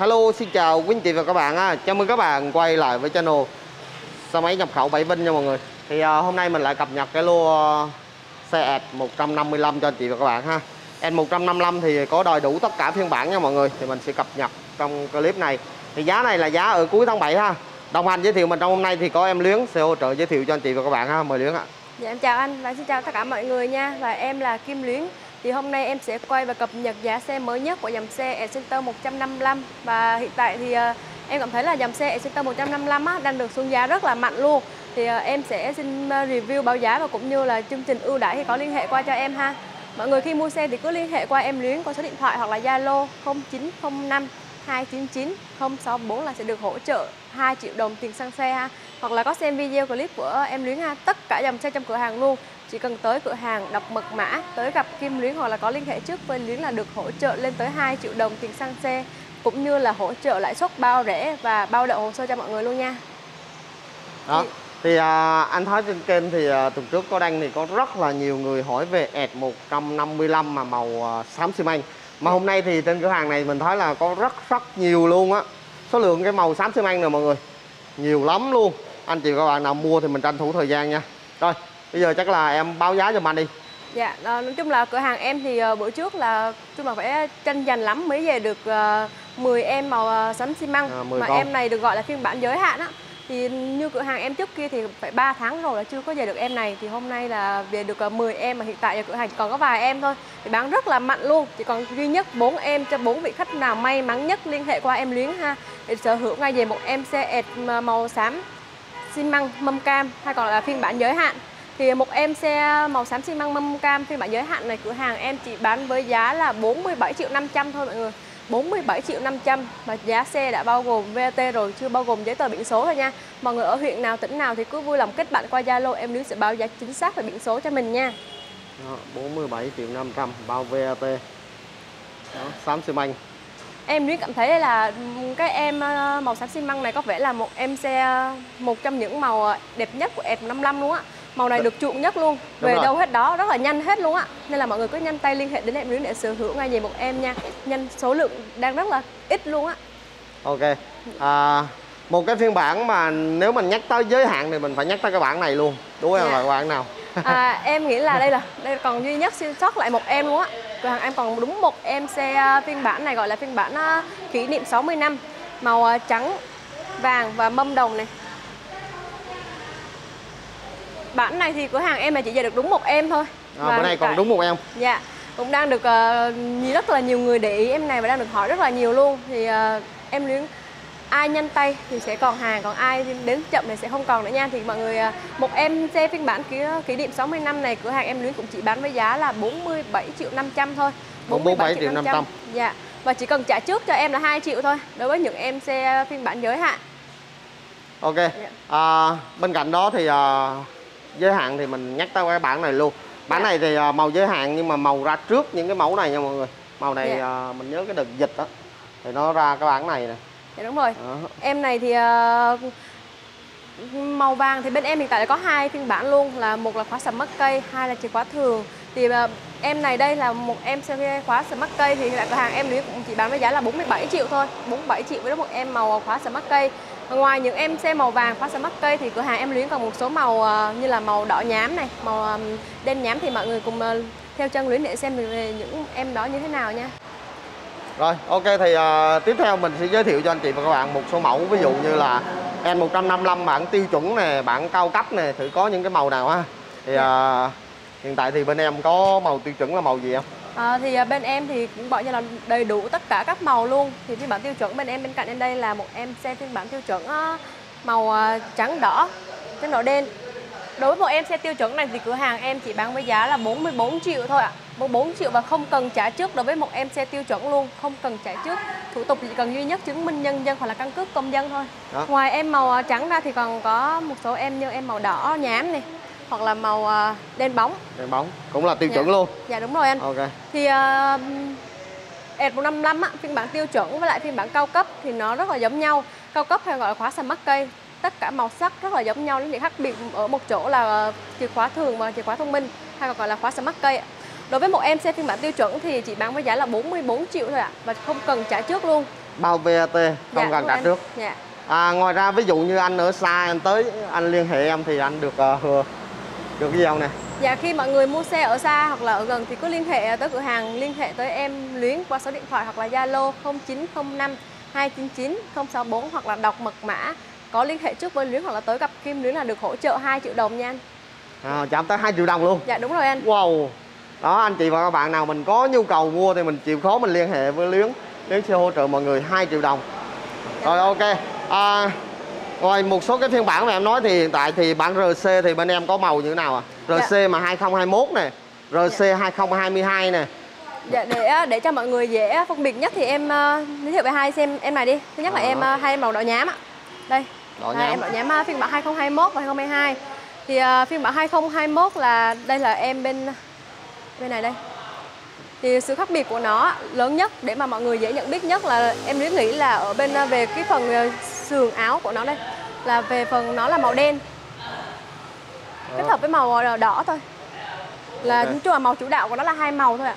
Hello, xin chào quý anh chị và các bạn ha. Chào mừng các bạn quay lại với channel xe máy nhập khẩu Bảy Vinh nha mọi người. Thì uh, hôm nay mình lại cập nhật cái lô ờ, xe ẹt 155 cho anh chị và các bạn ha. ẹt 155 thì có đầy đủ tất cả phiên bản nha mọi người. Thì mình sẽ cập nhật trong clip này. Thì giá này là giá ở cuối tháng 7 ha. Đồng hành giới thiệu mình trong hôm nay thì có em Luyến sẽ hỗ trợ giới thiệu cho anh chị và các bạn ha. Mời Luyến ạ. Dạ em chào anh và xin chào tất cả mọi người nha Và em là Kim Luyến thì hôm nay em sẽ quay và cập nhật giá xe mới nhất của dòng xe Excenter 155 Và hiện tại thì ờ, em cảm thấy là dòng xe Excenter 155 á, đang được xuống giá rất là mạnh luôn. Thì ờ, em sẽ xin ờ, review báo giá và cũng như là chương trình ưu đãi thì có liên hệ qua cho em ha. Mọi người khi mua xe thì cứ liên hệ qua em Luyến qua số điện thoại hoặc là Zalo 0905 299 064 là sẽ được hỗ trợ 2 triệu đồng tiền xăng xe ha. Hoặc là có xem video clip của em Luyến ha. Tất cả dòng xe trong cửa hàng luôn chỉ cần tới cửa hàng đọc mật mã tới gặp Kim Luyến hoặc là có liên hệ trước với Luyến là được hỗ trợ lên tới 2 triệu đồng tiền xăng xe cũng như là hỗ trợ lãi suất bao rẻ và bao đậu hồ sơ cho mọi người luôn nha. Đó. Thì à, anh thấy trên kênh thì à, tuần trước có đăng thì có rất là nhiều người hỏi về ẹt 155 mà màu à, xám xi măng. Mà hôm nay thì trên cửa hàng này mình thấy là có rất rất nhiều luôn á. Số lượng cái màu xám xi măng này mọi người nhiều lắm luôn. Anh chị và các bạn nào mua thì mình tranh thủ thời gian nha. Rồi bây giờ chắc là em báo giá cho anh đi Dạ, à, nói chung là cửa hàng em thì uh, bữa trước là chung là phải tranh giành lắm mới về được uh, 10 em màu uh, xi măng À, mà 10 con. em này được gọi là phiên bản giới hạn á. Thì như cửa hàng em trước kia thì phải 3 tháng rồi là chưa có về được em này thì hôm nay là về được uh, 10 em mà hiện tại ở cửa hàng còn có vài em thôi. Thì bán rất là mạnh luôn, chỉ còn duy nhất 4 em cho bốn vị khách nào may mắn nhất liên hệ qua em Luyến ha để sở hữu ngay về một em xe ẹt màu xám xi măng mâm cam hay còn là phiên bản giới hạn thì một em xe màu xám xi măng mâm cam phiên bản giới hạn này cửa hàng em chỉ bán với giá là 47 triệu 500 thôi mọi người. 47 triệu 500 và giá xe đã bao gồm VAT rồi chưa bao gồm giấy tờ biển số thôi nha. Mọi người ở huyện nào tỉnh nào thì cứ vui lòng kết bạn qua Zalo em Luyến sẽ báo giá chính xác về biển số cho mình nha. Đó, 47 triệu 500 bao VAT Đó, xám xi măng. Em Luyến cảm thấy là cái em ờ, màu xám xi măng này có vẻ là một em xe một trong những màu ờ, đẹp nhất của F55 luôn á. Màu này được chuộng nhất luôn. Về đâu hết đó, rất là nhanh hết luôn á. Nên là mọi người cứ nhanh tay liên hệ đến em Luyến để sở hữu ngay về một em nha. Nhanh số lượng đang rất là ít luôn á. Ok à, Một cái phiên bản mà nếu mình nhắc tới giới hạn thì mình phải nhắc tới cái bản này luôn Đúng không Dạ. là bản nào À, em nghĩ là đây là đây còn duy nhất siêu sót lại một em luôn á. Cửa hàng em còn đúng một em xe ờ, phiên bản này gọi là phiên bản ờ, kỷ niệm 60 năm màu ờ, trắng, vàng và mâm đồng này. Bản này thì cửa hàng em là chỉ về được đúng một em thôi. à, Và Bữa nay còn tại- đúng một em Dạ, cũng đang được uh, rất là nhiều người để ý em này và đang được hỏi rất là nhiều luôn. Thì ờ, em luyến ai nhanh tay thì sẽ còn hàng, còn ai đến chậm thì sẽ không còn nữa nha. Thì mọi người ờ, một em xe phiên bản kỷ, kỷ niệm 60 năm này cửa hàng em luyến cũng chỉ bán với giá là 47 triệu 500 thôi. 47 triệu 500. Dạ. Và chỉ cần trả trước cho em là 2 triệu thôi đối với những em xe phiên bản giới hạn. Ok Dạ. à, Bên cạnh đó thì à, giới hạn thì mình nhắc tới cái bản này luôn Bản Dạ. này thì à, màu giới hạn nhưng mà màu ra trước những cái mẫu này nha mọi người Màu này Dạ. à, mình nhớ cái đợt dịch đó Thì nó ra cái bản này nè Dạ đúng rồi. Đó. Em này thì ờ, màu vàng thì bên em hiện tại là có hai phiên bản luôn là một là khóa sầm mắt cây, hai là chìa khóa thường. Thì ờ, em này đây là một em xe khóa sầm mắt cây thì hiện tại cửa hàng em Luyến cũng chỉ bán với giá là 47 triệu thôi, 47 triệu với một em màu khóa sầm mắt cây. Ngoài những em xe màu vàng khóa sầm mắt cây thì cửa hàng em Luyến còn một số màu ờ, như là màu đỏ nhám này, màu ờ, đen nhám thì mọi người cùng ờ, theo chân Luyến để xem về những em đó như thế nào nha. Rồi ok thì à, tiếp theo mình sẽ giới thiệu cho anh chị và các bạn một số mẫu Ví dụ như là N155 bản tiêu chuẩn nè, bản cao cấp nè Thử có những cái màu nào ha Thì à, hiện tại thì bên em có màu tiêu chuẩn là màu gì không? À, thì à, bên em thì cũng gọi như là đầy đủ tất cả các màu luôn. Thì phiên bản tiêu chuẩn bên em bên cạnh em đây là một em xe phiên bản tiêu chuẩn màu à, trắng đỏ trắng đỏ đen. Đối với một em xe tiêu chuẩn này thì cửa hàng em chỉ bán với giá là 44 triệu thôi ạ. 44 triệu và không cần trả trước đối với một em xe tiêu chuẩn luôn không cần trả trước. Thủ tục chỉ cần duy nhất chứng minh nhân dân hoặc là căn cước công dân thôi. Đó. ngoài em màu à, trắng ra thì còn có một số em như em màu đỏ nhám này hoặc là màu à, đen bóng Đèn bóng Cũng là tiêu Dạ. chuẩn luôn dạ đúng rồi anh Ok thì uh, ẹt 155 á, phiên bản tiêu chuẩn với lại phiên bản cao cấp thì nó rất là giống nhau cao cấp hay gọi là khóa sầm mắt cây tất cả màu sắc rất là giống nhau nó chỉ khác biệt ở một chỗ là ờ, chìa khóa thường và chìa khóa thông minh hay còn gọi là khóa cây ạ. đối với một em xe phiên bản tiêu chuẩn thì chỉ bán với giá là 44 triệu thôi ạ và không cần trả trước luôn bao VAT không Dạ, cần trả anh. trước Dạ. à, ngoài ra ví dụ như anh ở xa anh tới anh liên hệ em thì anh được uh, được cái không nè? Dạ khi mọi người mua xe ở xa hoặc là ở gần thì cứ liên hệ tới cửa hàng, liên hệ tới em Luyến qua số điện thoại hoặc là Zalo 0905 299 064 hoặc là đọc mật mã có liên hệ trước với Luyến hoặc là tới gặp Kim Luyến là được hỗ trợ 2 triệu đồng nha anh. à, chạm tới 2 triệu đồng luôn. Dạ đúng rồi anh. wow. Đó anh chị và các bạn nào mình có nhu cầu mua thì mình chịu khó mình liên hệ với Luyến. Luyến sẽ hỗ trợ mọi người 2 triệu đồng. Rồi ok. À, rồi một số cái phiên bản mà em nói thì hiện tại thì bản RC thì bên em có màu như thế nào à RC mà 2021 nè RC 2022 nè Dạ để để cho mọi người dễ phân biệt nhất thì em ờ, giới thiệu về hai xem em này đi. Thứ nhất là Ờ. em ờ, hai em màu đỏ nhám ạ. Đây. Đỏ Hai nhám. em đỏ nhám ờ, phiên bản 2021 và 2022. Thì ờ, phiên bản 2021 là đây là em bên bên này đây. Thì sự khác biệt của nó lớn nhất để mà mọi người dễ nhận biết nhất là em Luyến nghĩ là ở bên ờ, về cái phần ờ, sườn áo của nó đây là về phần nó là màu đen. Kết hợp với màu ờ, đỏ thôi. Là Ok. nói chung là màu chủ đạo của nó là hai màu thôi ạ.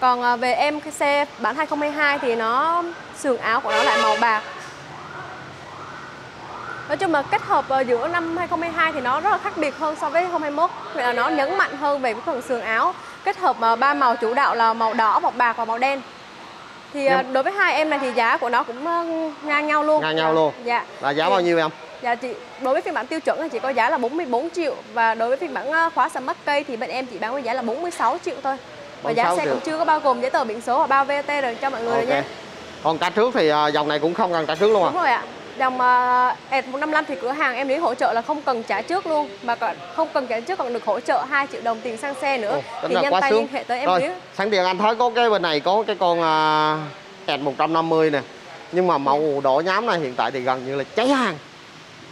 Còn à, về em cái xe bản 2022 thì nó sườn áo của nó lại màu bạc. Nói chung là kết hợp giữa năm 2022 thì nó rất là khác biệt hơn so với 2021 vì là nó nhấn mạnh hơn về cái phần sườn áo kết hợp mà ba màu chủ đạo là màu đỏ màu bạc và màu đen thì ờ, Nhưng- đối với hai em này thì giá của nó cũng ờ, ngang nhau luôn Ngang nhau luôn. dạ là giá Thì- bao nhiêu em Dạ chị đối với phiên bản tiêu chuẩn thì chỉ có giá là 44 triệu và đối với phiên bản ờ, khóa smart cây thì bên em chỉ bán với giá là 46 triệu thôi. Và giá 46 xe triệu. cũng chưa có bao gồm giấy tờ biển số và bao VAT rồi cho mọi người rồi ok nha. còn cả trước thì dòng này cũng không cần trả trước luôn à Đúng rồi ạ. Dòng uh, ED 155 thì cửa hàng em lý hỗ trợ là không cần trả trước luôn mà còn không cần trả trước còn được hỗ trợ 2 triệu đồng tiền xăng xe nữa. Ồ, thì quá tay liên hệ tới em rồi sẵn tiện anh thấy có cái bên này có cái con uh, ED 150 nè. Nhưng mà màu đỏ nhám này hiện tại thì gần như là cháy hàng.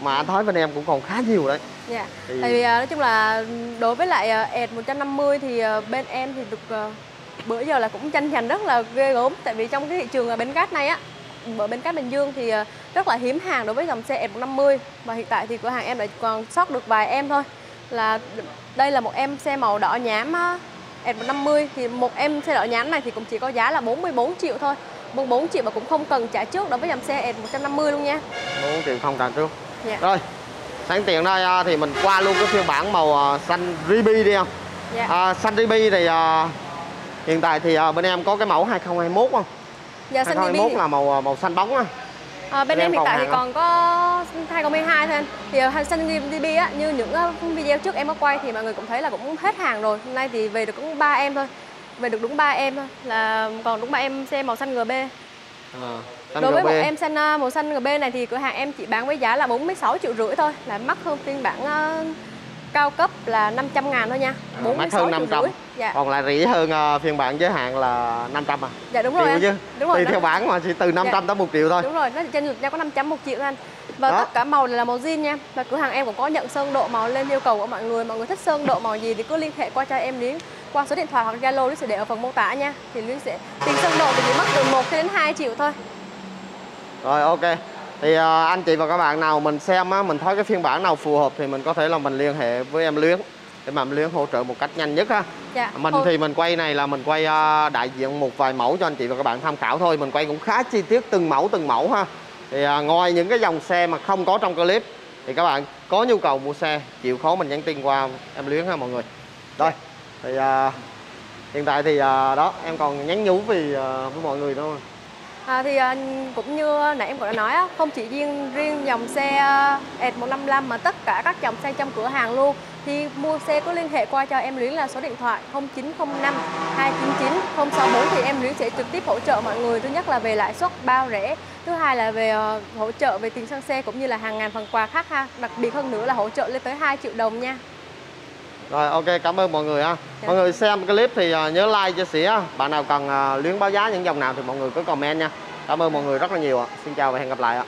Mà anh thấy bên em cũng còn khá nhiều đấy. Dạ. Thì- Tại vì à, nói chung là đối với lại à, ED 150 thì bên em thì được bữa giờ là cũng tranh giành rất là ghê gớm. Tại vì trong cái thị trường à, bến cát này á ở bến cát Bình Dương thì à, rất là hiếm hàng đối với dòng xe ED 150 và hiện tại thì cửa hàng em lại còn sót được vài em thôi. Là đây là một em xe màu đỏ nhám á, ED 150 thì một em xe đỏ nhám này thì cũng chỉ có giá là 44 triệu thôi. 44 triệu và cũng không cần trả trước đối với dòng xe ED 150 luôn nha. 4 triệu không trả trước. Dạ. rồi sẵn tiện đây à, thì mình qua luôn cái phiên bản màu à, xanh ruby đi không Dạ. à, xanh ruby thì à, hiện tại thì à, bên em có cái mẫu 2021 không Dạ, xanh 2021 BB. là màu à, màu xanh bóng á À, bên em hiện tại thì còn có 2012 thôi anh. Thì uh, Sun DB á, như những ờ, video trước em có quay thì mọi người cũng thấy là cũng hết hàng rồi. Hôm nay thì về được cũng ba em thôi. Về được đúng ba em thôi. Là còn đúng ba em xe màu xanh GB. à, xanh Đối với GB. một em xanh ờ, màu xanh GB này thì cửa hàng em chỉ bán với giá là 46 triệu rưỡi thôi, là mắc hơn phiên bản ờ, cao cấp là 500 ngàn thôi nha. À, mắc hơn 500 rưỡi. Dạ. còn lại rẻ hơn à, phiên bản giới hạn là 500 à Dạ đúng rồi triệu anh. chứ Đúng rồi. tùy theo bản mà chỉ từ 500 tới 1 triệu thôi Đúng rồi, nó chỉ chênh lệch nhau có 500 một triệu thôi anh. Và Đó. tất cả màu này là màu zin nha. Và cửa hàng em cũng có nhận sơn độ màu lên yêu cầu của mọi người. Mọi người thích sơn độ màu gì thì cứ liên hệ qua cho em Luyến qua số điện thoại hoặc Zalo Luyến sẽ để ở phần mô tả nha. Thì Luyến sẽ tiền sơn độ thì chỉ mất từ 1 cho đến 2 triệu thôi. rồi ok thì à, anh chị và các bạn nào mình xem á mình thấy cái phiên bản nào phù hợp thì mình có thể là mình liên hệ với em Luyến để mà Luyến hỗ trợ một cách nhanh nhất ha. Dạ. mình thì mình quay này là mình quay à, đại diện một vài mẫu cho anh chị và các bạn tham khảo thôi. Mình quay cũng khá chi tiết từng mẫu từng mẫu ha. Thì à, ngoài những cái dòng xe mà không có trong clip thì các bạn có nhu cầu mua xe chịu khó mình nhắn tin qua em Luyến ha mọi người. Rồi thì à, hiện tại thì à, đó em còn nhắn nhủ vì à, với mọi người thôi. À, thì à, cũng như nãy em cũng đã nói á, không chỉ riêng riêng dòng xe à, ED 155 mà tất cả các dòng xe trong cửa hàng luôn thì mua xe có liên hệ qua cho em Luyến là số điện thoại 0905 299 064 thì em Luyến sẽ trực tiếp hỗ trợ mọi người thứ nhất là về lãi suất bao rẻ thứ hai là về ờ, hỗ trợ về tiền xăng xe cũng như là hàng ngàn phần quà khác ha đặc biệt hơn nữa là hỗ trợ lên tới 2 triệu đồng nha Rồi ok cảm ơn mọi người ha. Dạ. Mọi người xem clip thì à, nhớ like chia sẻ. Bạn nào cần à, luyến báo giá những dòng nào thì mọi người cứ comment nha. Cảm ơn mọi người rất là nhiều ạ. Xin chào và hẹn gặp lại ạ.